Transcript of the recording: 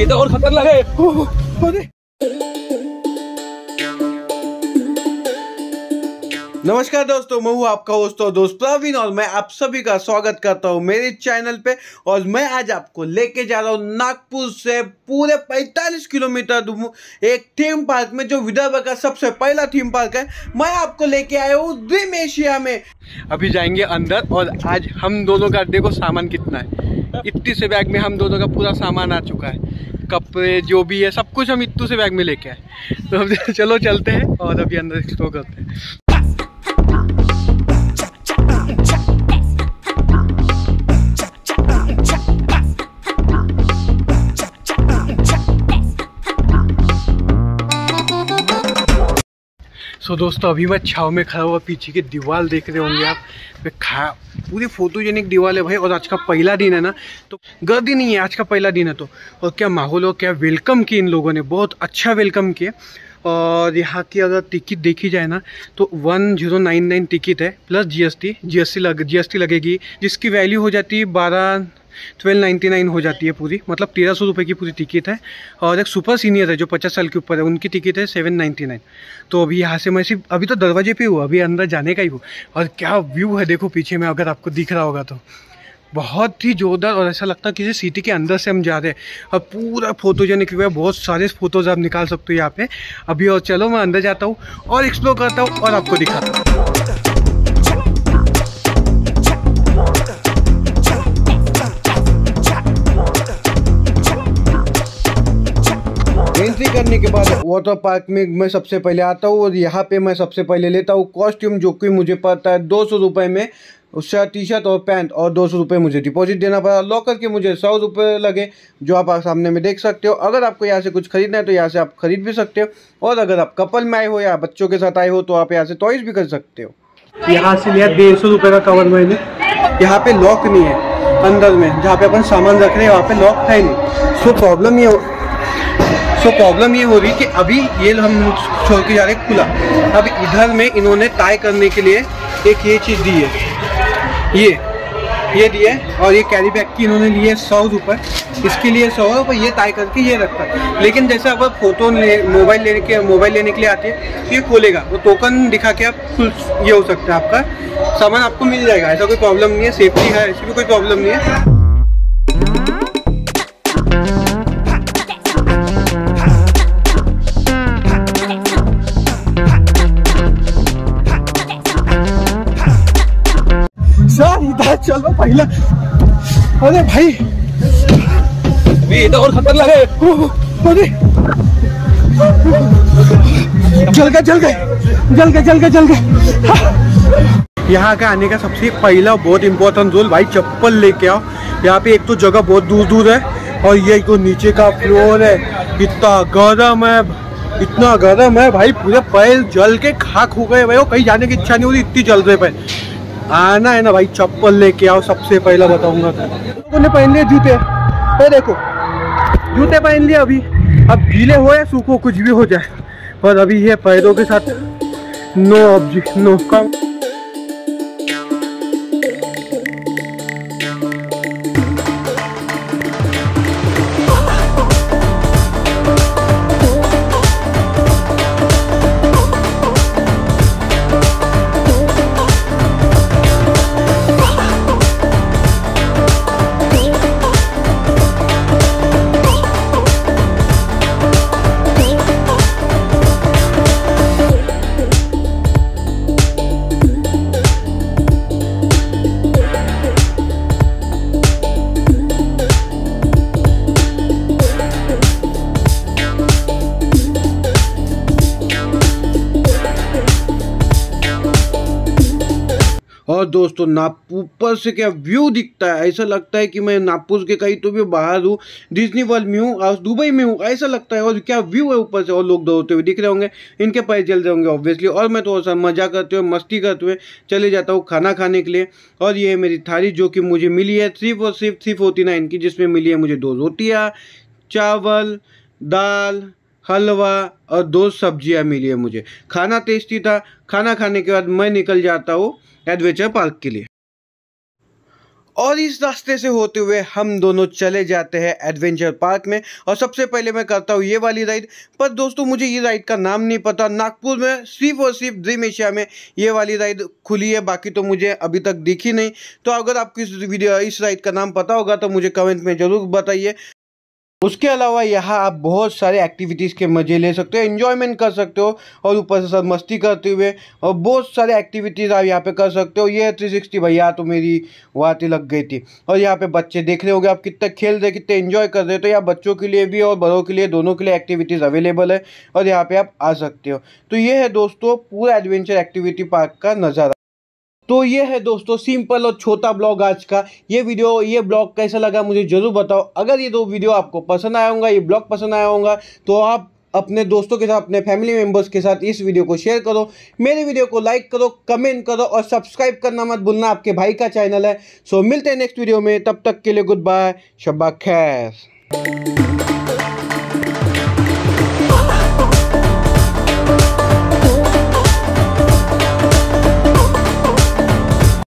ये तो और खतरनाक है। नमस्कार दोस्तों मैं हूँ आपका दोस्त और दोस्त प्रवीण और मैं आप सभी का स्वागत करता हूँ मेरे चैनल पे। और मैं आज आपको लेके जा रहा हूँ नागपुर से पूरे 45 किलोमीटर दूर। एक थीम पार्क में जो विदर्भ का सबसे पहला थीम पार्क है मैं आपको लेके आया हूँ ड्रीम एशिया में। अभी जाएँगे अंदर और आज हम दोनों का देखो सामान कितना है। इतनी से बैग में हम दोनों का पूरा सामान आ चुका है। कपड़े जो भी है, सब कुछ हम इतू से बैग में लेके आए। तो अब चलो चलते हैं और अभी अंदर एक्सप्लोर करते हैं। सो दोस्तों, अभी मैं छाव में खड़ा हुआ, पीछे की दीवार देख रहे होंगे आप। पे खा, पूरी फोटोजेनिक दीवार है भाई, और आज का पहला दिन है ना तो गर्दी नहीं है, आज का पहला दिन है तो। और क्या माहौल हो क्या वेलकम किया इन लोगों ने, बहुत अच्छा वेलकम किया। और यहाँ की अगर टिकट देखी जाए ना तो one zero nine nine ticket है प्लस जीएसटी जीएसटी लग जीएसटी लगेगी, जिसकी वैल्यू हो जाती है बारह ट्वेल्व नाइन्टी नाइन हो जाती है पूरी। मतलब तेरह सौ रुपये की पूरी टिकट है। और एक सुपर सीनियर है जो पचास साल के ऊपर है, उनकी टिकट है सेवन नाइन्टी नाइन तो अभी यहाँ से मैं सिर्फ़ अभी तो दरवाजे पे हूँ, अभी अंदर जाने का ही हूँ। और क्या व्यू है देखो पीछे में, अगर आपको दिख रहा होगा तो। बहुत ही जोरदार और ऐसा लगता है किसी सिटी के अंदर से हम जा रहे हैं। और पूरा फोटोजेनिक व्यू है, बहुत सारे फ़ोटोज़ आप निकाल सकते हो यहाँ पे। अभी और चलो, मैं अंदर जाता हूँ और एक्सप्लोर करता हूँ और आपको दिखाता हूँ। करने के बाद वाटर पार्क में मैं सबसे पहले आता हूँ और यहाँ पे मैं सबसे पहले लेता हूँ कॉस्ट्यूम जो कि मुझे पड़ता है दो सौ रुपये में शर्ट टी शर्ट और पैंट और दो सौ रुपये मुझे डिपॉजिट देना पड़ा। लॉकर के मुझे सौ रुपये लगे जो आप सामने में देख सकते हो। अगर आपको यहाँ से कुछ खरीदना है तो यहाँ से आप खरीद भी सकते हो और अगर आप कपल में आए हो या बच्चों के साथ आए हो तो आप यहाँ से टॉयज भी कर सकते हो। यहाँ से लिया डेढ़ सौ रुपये का कवर मैंने यहाँ पे लॉक नहीं है अंदर में जहाँ पे अपन सामान रख रहे हैं वहाँ पे लॉक है नहीं। सो प्रॉब्लम ये सो प्रॉब्लम ये हो रही कि अभी ये हम छोड़ के जा रहे खुला। अब इधर में इन्होंने टाई करने के लिए एक ये चीज़ दी है। ये ये दिए और ये कैरी बैग की इन्होंने लिए सौ रुपये इसके लिए सौ रुपये ये टाई करके ये रखता है। लेकिन जैसे अब फ़ोटो ले मोबाइल लेने के मोबाइल लेने के लिए आते हैं तो ये खोलेगा। वो टोकन दिखा के आप खुल ये हो सकता है आपका। सामान आपको मिल जाएगा, ऐसा कोई प्रॉब्लम नहीं है सेफ्टी है, ऐसी भी कोई प्रॉब्लम नहीं है। चलो पहले। अरे भाई। ये तो और खतरनाक है। अरे। जल गए जल गए जल गए जल गए जल गए। यहाँ का आने का सबसे पहला बहुत इम्पोर्टेंट रूल भाई, चप्पल लेके आओ। यहाँ पे एक तो जगह बहुत दूर दूर है और ये तो नीचे का फ्लोर है, इतना गर्म है, इतना गर्म है, भाई, पूरे पैर जल के खाक हो गए, भाई कहीं जाने की इच्छा नहीं हो रही, इतनी जल रहे पैर। आना है ना भाई, चप्पल लेके आओ, सबसे पहला बताऊँगा तो। पहन लिए जूते। ये देखो, जूते पहन लिए अभी। अब गीले हो या सूखो, कुछ भी हो जाए। पर अभी ये पैरों के साथ नो ऑब्जेक्ट नो कम और दोस्तों नाप ऊपर से क्या व्यू दिखता है? ऐसा लगता है कि मैं नागपुर के कहीं तो भी बाहर हूँ डिज्नी वर्ल्ड में हूँ और दुबई में हूँ, ऐसा लगता है। और क्या व्यू है ऊपर से? और लोग दौड़ते हुए दिख रहे होंगे, इनके पैर जल रहे होंगे ऑब्वियसली और मैं तो सा मज़ा करते हुए, मस्ती करते हुए चले जाता हूँ खाना खाने के लिए। और ये है मेरी थाली जो कि मुझे मिली है, सिर्फ़ और सिर्फ़ थ्री फोर्टी नाइन की, जिसमें मिली है मुझे दो रोटियाँ, चावल, दाल हलवा और दो सब्ज़ियाँ मिली है मुझे। खाना टेस्टी था। खाना खाने के बाद मैं निकल जाता हूँ एडवेंचर पार्क के लिए। और इस रास्ते से होते हुए हम दोनों चले जाते हैं एडवेंचर पार्क में। और सबसे पहले मैं करता हूँ ये वाली राइड पर दोस्तों, मुझे ये राइड का नाम नहीं पता। नागपुर में सिर्फ़ और सिर्फ़ ड्रीम एशिया में ये वाली राइड खुली है। बाकी तो मुझे अभी तक दिखी नहीं। तो अगर आपको इस वीडियो इस राइड का नाम पता होगा तो मुझे कमेंट में ज़रूर बताइए। उसके अलावा यहाँ आप बहुत सारे एक्टिविटीज़ के मज़े ले सकते हो एंजॉयमेंट कर सकते हो और ऊपर से सब मस्ती करते हुए और बहुत सारे एक्टिविटीज़ आप यहाँ पे कर सकते हो। ये थ्री सिक्सटी भैया तो मेरी वाती लग गई थी। और यहाँ पे बच्चे देख रहे होंगे आप कितने खेल रहे कितने इन्जॉय कर रहे हो। तो यहाँ बच्चों के लिए भी और बड़ों के लिए, दोनों के लिए एक्टिविटीज़ अवेलेबल है और यहाँ पर आप आ सकते हो। तो ये है दोस्तों, पूरा एडवेंचर एक्टिविटी पार्क का नज़ारा। तो ये है दोस्तों सिंपल और छोटा ब्लॉग आज का। ये वीडियो ये ब्लॉग कैसा लगा मुझे ज़रूर बताओ। अगर ये दो वीडियो आपको पसंद आया होगा, ये ब्लॉग पसंद आया होगा तो आप अपने दोस्तों के साथ, अपने फैमिली मेंबर्स के साथ इस वीडियो को शेयर करो। मेरे वीडियो को लाइक करो कमेंट करो और सब्सक्राइब करना मत भूलना। आपके भाई का चैनल है। सो मिलते हैं नेक्स्ट वीडियो में। तब तक के लिए गुड बाय शब्बा खैर